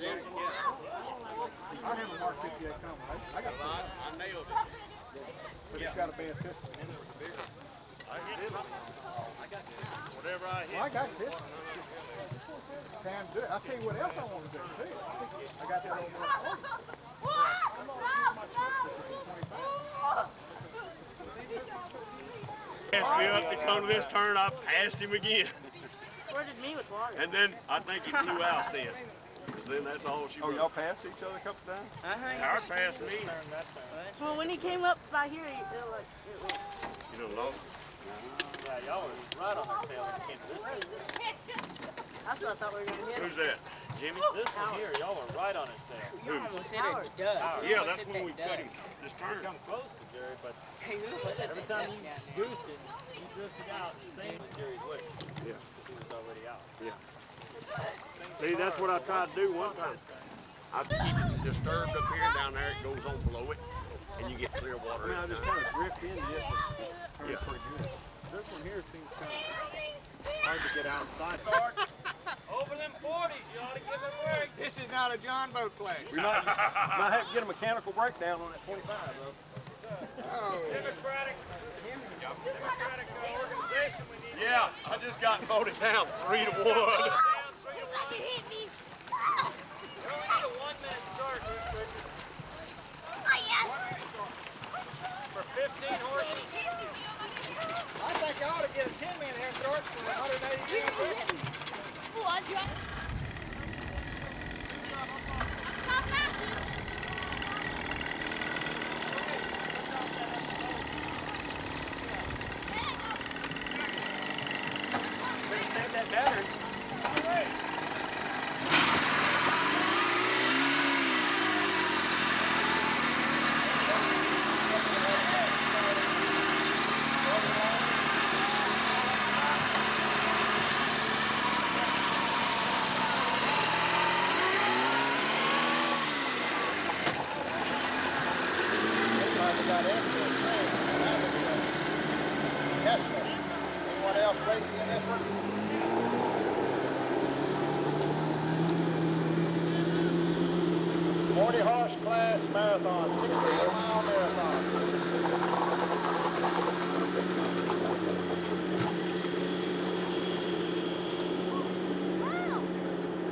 I have a Mark 58 coming. I, I got Well, I, I nailed it. but it's got a bad piston. I hit something. Whatever I hit. Well, I got piston. Can do it. I'll tell you what else I want to do too. I got that old Mark 40. Passed me up to come to this turn, I passed him again. Squirted me with water. And then I think he flew out then. Because then that's all she Oh, wrote. y'all passed each other a couple times? Uh-huh. Howard passed me. Well, when he came up by here, he, it, like, it went. You don't know? Yeah, y'all were right on our tail when it came to this one. That's what I thought we were gonna hit. Who's that? Jimmy? This one here, y'all were right on his tail. You almost hit it, Doug. Yeah, that's when we cut him this turn. Come close to Jerry, but Hey, you almost hit every that time you duck goosed it, you drifted out the same as Jerry's lick. Yeah. Because he was already out. See, that's what I tried to do one time. I keep it disturbed up here and down there, it goes on below it, and you get clear water. I mean, I just kind of drift in and Yeah. pretty good. This one here seems kind of hard to get outside. Over them 40s, you ought to give a break. This is not a John boat class. We might, might have to get a mechanical breakdown on that 25 though. Democratic, Democratic uh, organization, we need Yeah, I just got voted down three to one. down three to one. We only need a one-minute start, Richard. For 15 horses. I think I ought to get a 10 head start for 180 pounds. Better that. Racing in this one? Forty horse class marathon, sixteen mile marathon.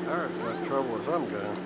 Alright, got trouble with some kind.